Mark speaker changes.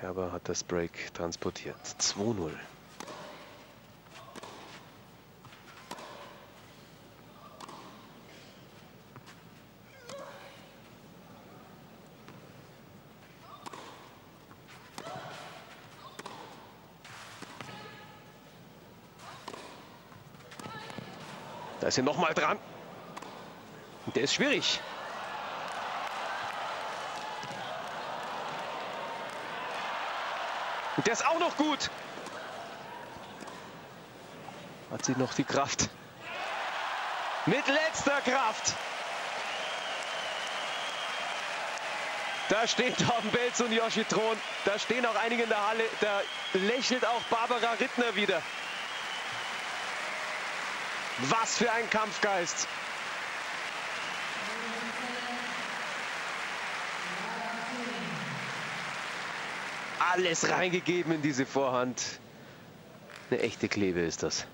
Speaker 1: Kerber hat das Break transportiert. 2-0. Da ist er nochmal dran. Der ist schwierig. Und der ist auch noch gut. Hat sie noch die Kraft. Mit letzter Kraft. Da stehen Torben Belz und Joshi Thron. Da stehen auch einige in der Halle. Da lächelt auch Barbara Rittner wieder. Was für ein Kampfgeist. Alles reingegeben in diese Vorhand. Eine echte Klebe ist das.